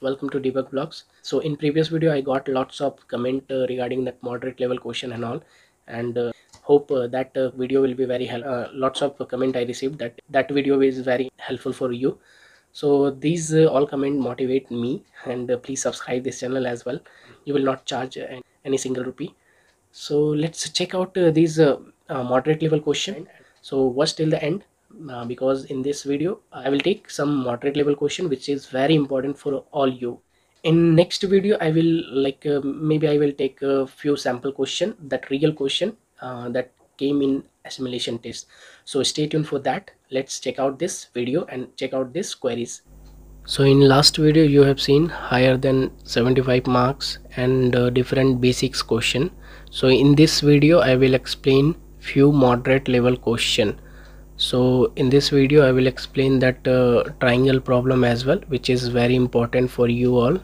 welcome to debug vlogs so in previous video i got lots of comment uh, regarding that moderate level question and all. And uh, hope uh, that uh, video will be very helpful uh, lots of comment i received that that video is very helpful for you. So these uh, all comment motivate me. And please subscribe this channel as well. You will not charge any single rupee. So let's check out these moderate level question. So watch till the end uh, because in this video i will take some moderate level question which is very important for all you. In next video i will like uh, maybe i will take a few sample question that real question uh, that came in assimilation test. So stay tuned for that. Let's check out this video and check out these queries. So in last video you have seen higher than 75 marks and uh, different basics question. So in this video i will explain few moderate level question so in this video i will explain that uh, triangle problem as well which is very important for you all.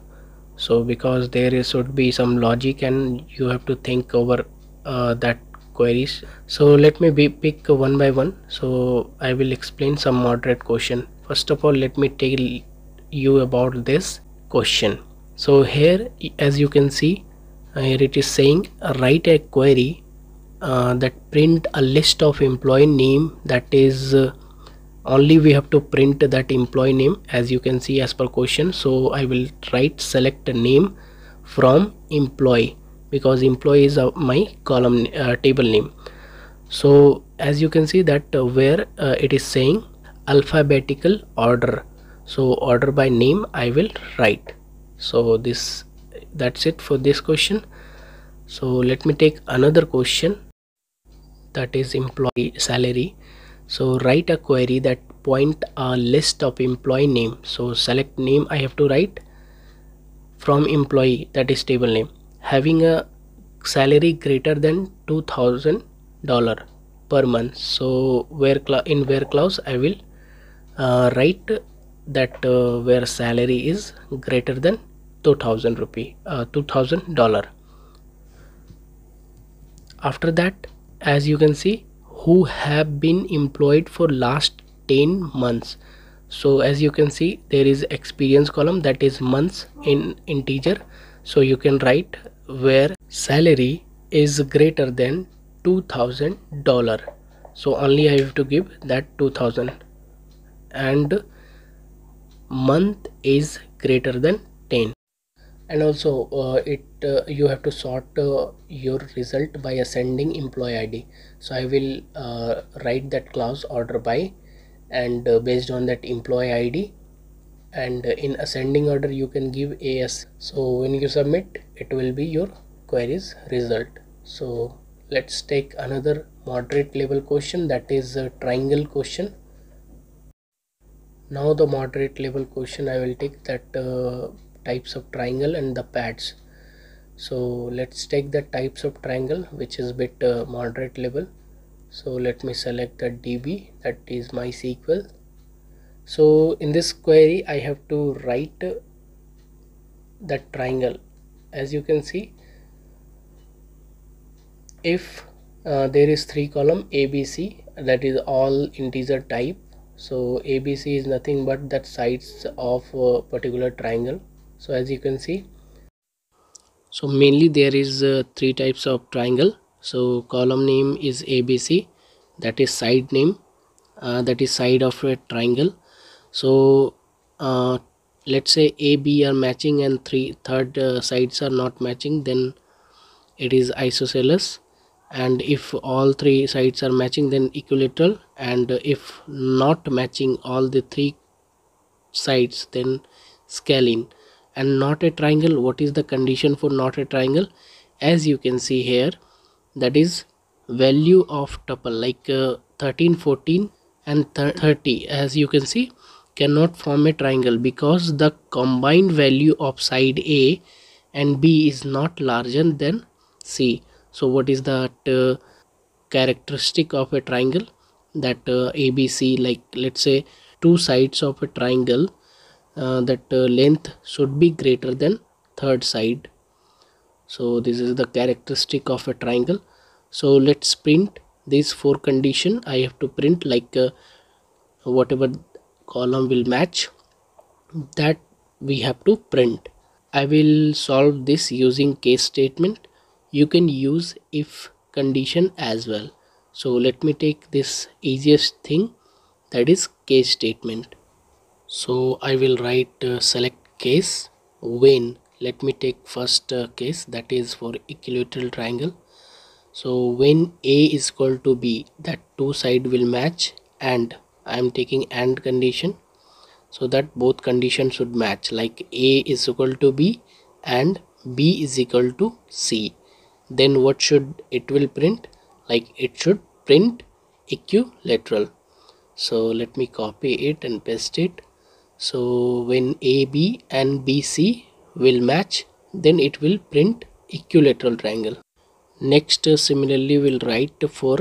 So because there is, should be some logic and you have to think over uh, that queries. So let me be pick one by one. So i will explain some moderate question. First of all let me tell you about this question. So here as you can see uh, here it is saying write a query uh, that print a list of employee name. That is uh, only we have to print that employee name as you can see as per question. So i will write select a name from employee because employee is uh, my column uh, table name. So as you can see that uh, where uh, it is saying alphabetical order. So order by name i will write. So this that's it for this question. So let me take another question that is employee salary. So write a query that point a list of employee name. So select name i have to write from employee that is table name. Having a salary greater than two thousand dollar per month. So where in where clause i will uh, write that uh, where salary is greater than 2000 rupee uh, 2000 dollar. After that as you can see who have been employed for last 10 months. So as you can see there is experience column that is months in integer. So you can write where salary is greater than 2000 dollar so only i have to give that 2000 and month is greater than 10 and also uh, it uh, you have to sort uh, your result by ascending employee id so i will uh, write that clause order by and uh, based on that employee id and in ascending order you can give as so when you submit it will be your queries result. So let's take another moderate level question that is a triangle question. Now the moderate level question i will take that uh, types of triangle and the pads. So let's take the types of triangle which is bit uh, moderate level. So let me select the db that is MySQL so in this query I have to write that triangle. As you can see if uh, there is three column ABC that is all integer type. So ABC is nothing but that sides of a particular triangle so as you can see so mainly there is uh, three types of triangle. So column name is abc that is side name uh, that is side of a triangle. So uh, let's say a b are matching and three third uh, sides are not matching then it is isosceles. And if all three sides are matching then equilateral. And if not matching all the three sides then scalene and not a triangle. What is the condition for not a triangle? As you can see here that is value of tuple like uh, 13 14 and 30 as you can see cannot form a triangle because the combined value of side a and b is not larger than c. So what is that uh, characteristic of a triangle? That uh, abc like let's say two sides of a triangle that uh, length should be greater than third side. So this is the characteristic of a triangle. So let's print these four condition. I have to print like uh, whatever column will match that we have to print. I will solve this using case statement. You can use if condition as well. So let me take this easiest thing that is case statement so i will write uh, select case. When? Let me take first uh, case. That is for equilateral triangle. So when a is equal to b that two side will match and i am taking and condition. So that both conditions should match. Like a is equal to b and b is equal to c. Then what should it will print? Like it should print equilateral. So let me copy it and paste it so when AB and BC will match then it will print equilateral triangle. Next similarly we'll write for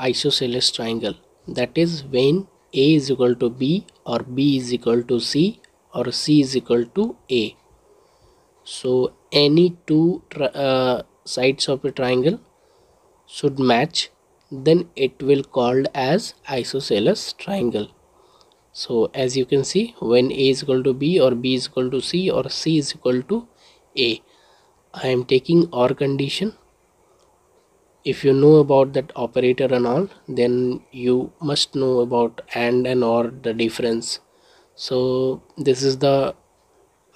isosceles triangle. That is when A is equal to B or B is equal to C or C is equal to A. So any two uh, sides of a triangle should match then it will called as isosceles triangle so as you can see when a is equal to b or b is equal to c or c is equal to a i am taking or condition. If you know about that operator and all then you must know about and and or the difference. So this is the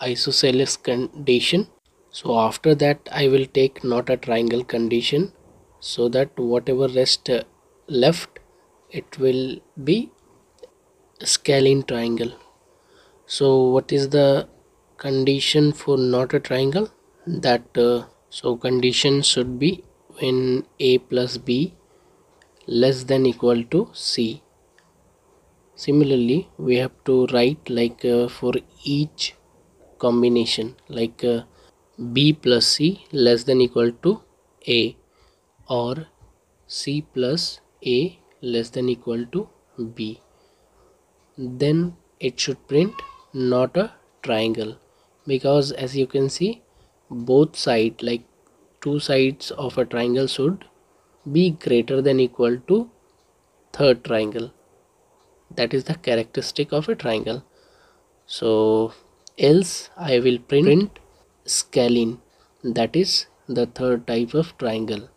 isosceles condition. So after that i will take not a triangle condition so that whatever rest left it will be scalene triangle. So what is the condition for not a triangle? That uh, so condition should be when a plus b less than equal to c. Similarly we have to write like uh, for each combination like uh, b plus c less than equal to a or c plus a less than equal to b then it should print not a triangle. Because as you can see both side like two sides of a triangle should be greater than equal to third triangle. That is the characteristic of a triangle. So else I will print, print scalene. That is the third type of triangle.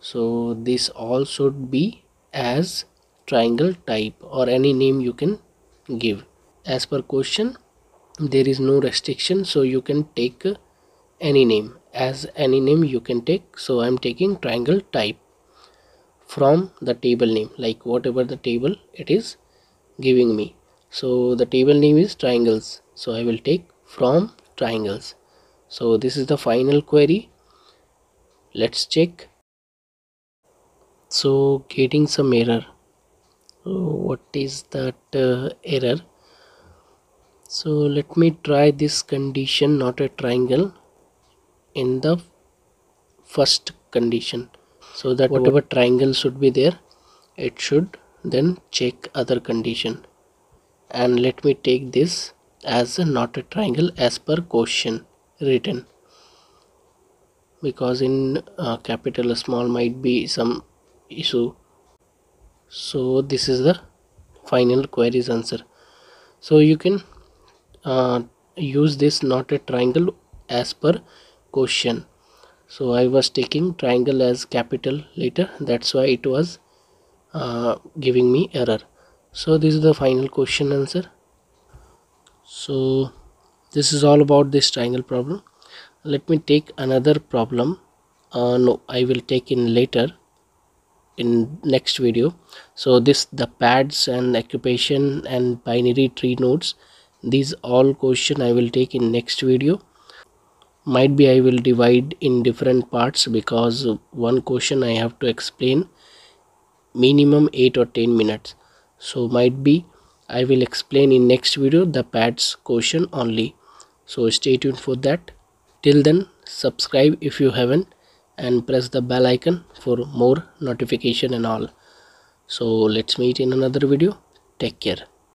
So this all should be as triangle type or any name you can give. As per question there is no restriction so you can take any name. As any name you can take so i'm taking triangle type from the table name like whatever the table it is giving me. So the table name is triangles so i will take from triangles. So this is the final query. Let's check. So getting some error what is that uh, error? So let me try this condition not a triangle in the first condition. So that whatever triangle should be there it should then check other condition. And let me take this as a not a triangle as per question written. Because in uh, capital small might be some issue so this is the final queries answer. So you can uh, use this not a triangle as per question. So I was taking triangle as capital later that's why it was uh, giving me error. So this is the final question answer. So this is all about this triangle problem. Let me take another problem. Uh, no I will take in later in next video. So this the pads and occupation and binary tree nodes these all question i will take in next video. Might be i will divide in different parts because one question i have to explain minimum 8 or 10 minutes. So might be i will explain in next video the pads question only. So stay tuned for that. Till then subscribe if you haven't and press the bell icon for more notification and all. So let's meet in another video. Take care